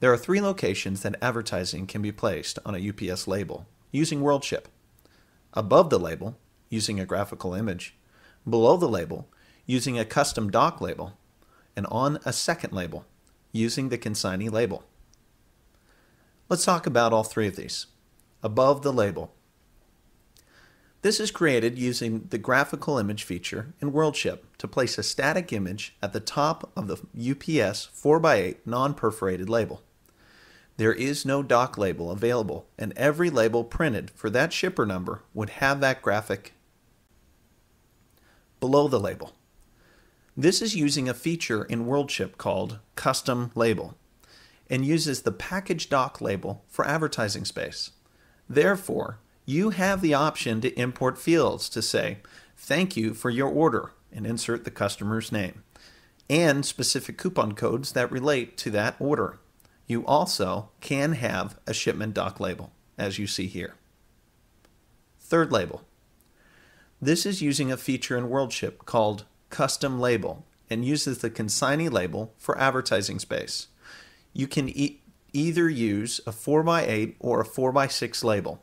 There are three locations that advertising can be placed on a UPS label using WorldShip. Above the label, using a graphical image, below the label, using a custom dock label, and on a second label, using the consignee label. Let's talk about all three of these. Above the label. This is created using the graphical image feature in WorldShip to place a static image at the top of the UPS 4x8 non-perforated label. There is no dock label available, and every label printed for that shipper number would have that graphic below the label. This is using a feature in WorldShip called Custom Label and uses the package dock label for advertising space. Therefore, you have the option to import fields to say, Thank you for your order, and insert the customer's name, and specific coupon codes that relate to that order. You also can have a shipment dock label, as you see here. Third label. This is using a feature in WorldShip called Custom Label and uses the consignee label for advertising space. You can e- either use a 4x8 or a 4x6 label.